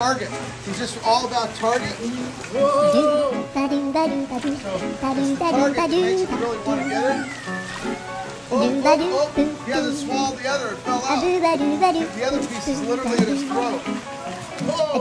Target. He's just all about target. Whoa! Target makes really want to get it. Oh, oh, oh, oh. He hasn't swallowed the other. It fell out. The other piece is literally in his throat. Oh,